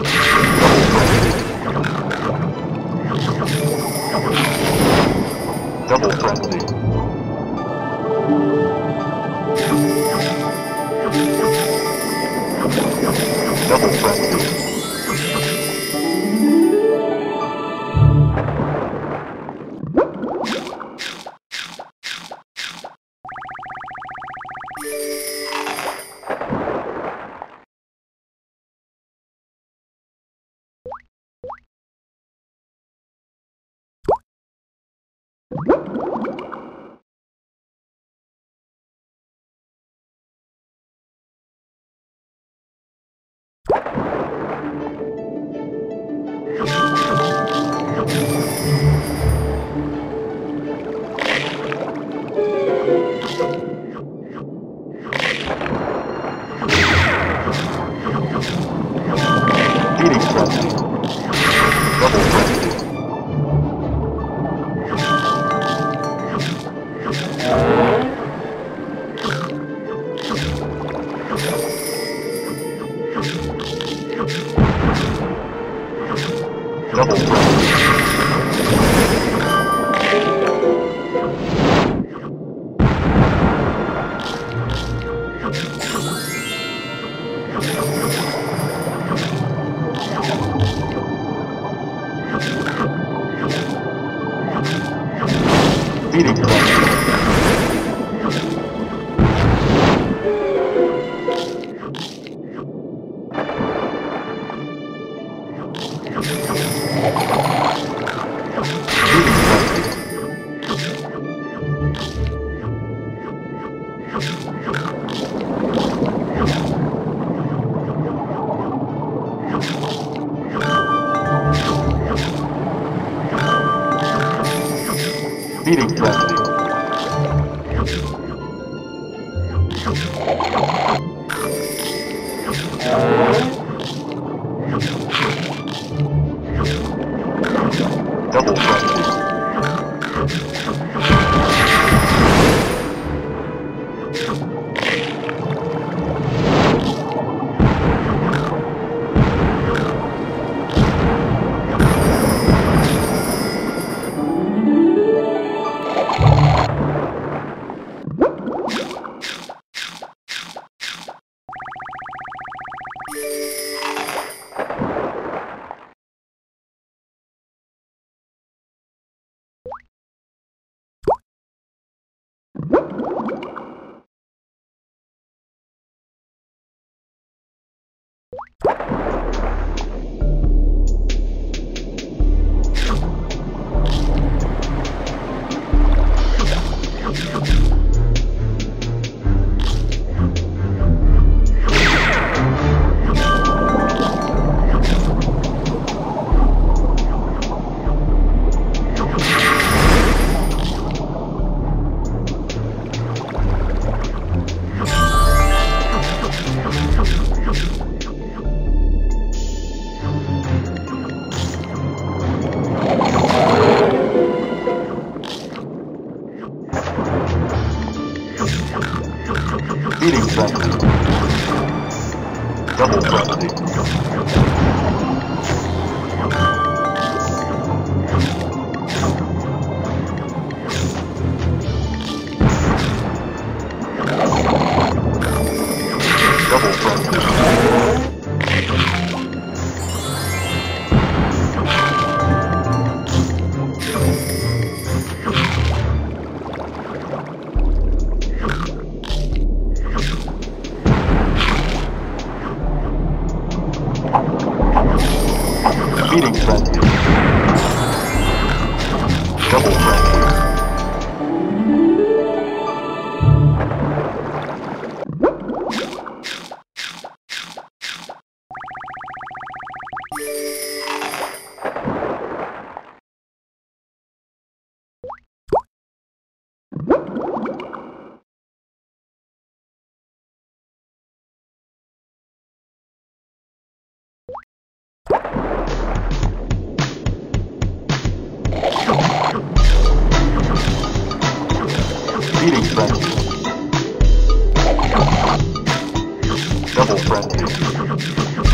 Double frenzy. Double frenzy. Double Feeding frenzy. Double frenzy. Double frenzy. Double Double frenzy.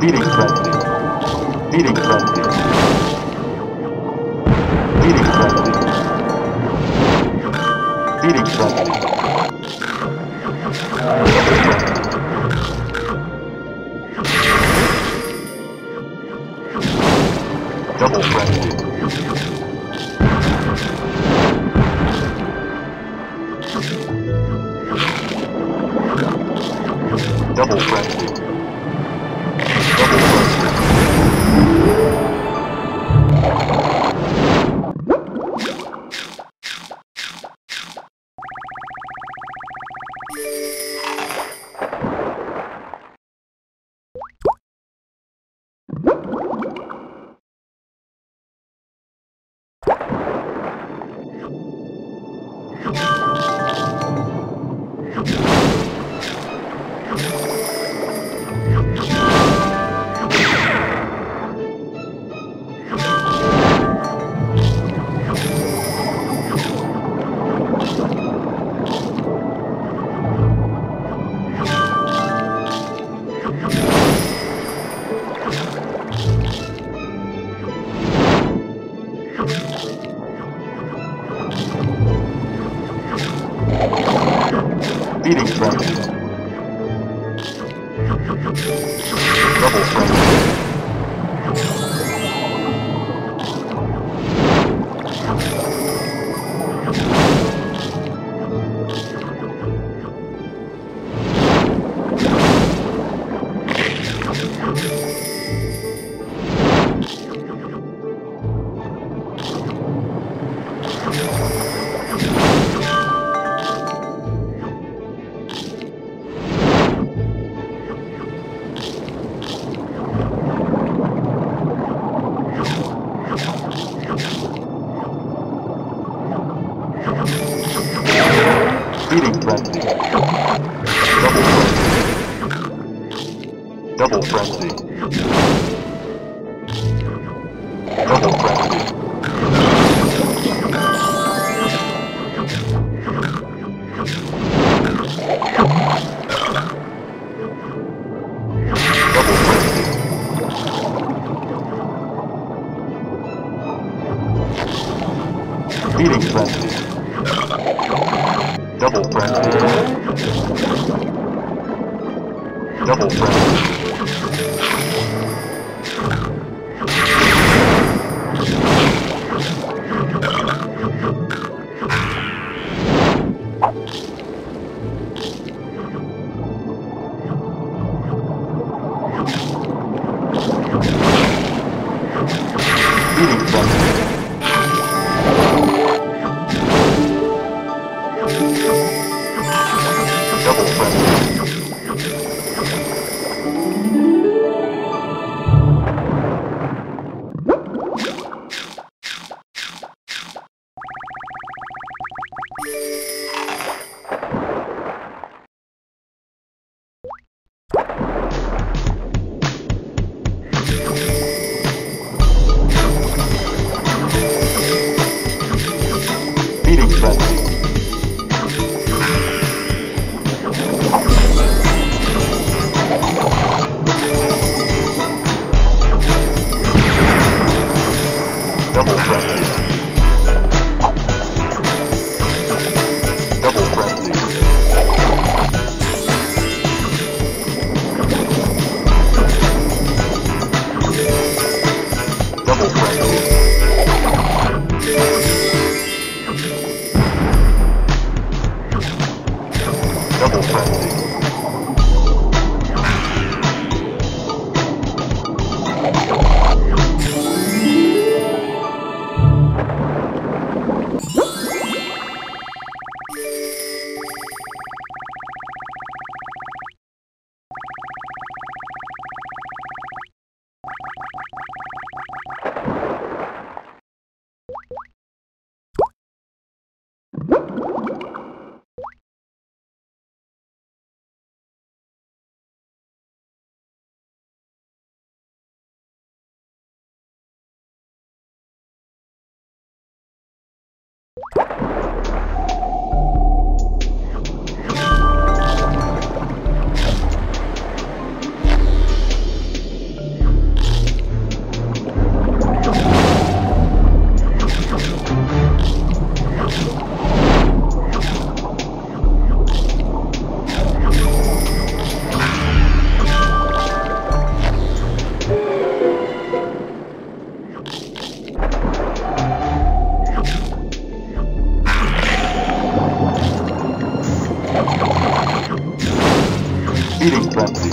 Feeding frenzy. Feeding frenzy. Feeding frenzy. Feeding frenzy. Double frenzy. Double frenzy. Frenzy. Frenzy. Feeding frenzy.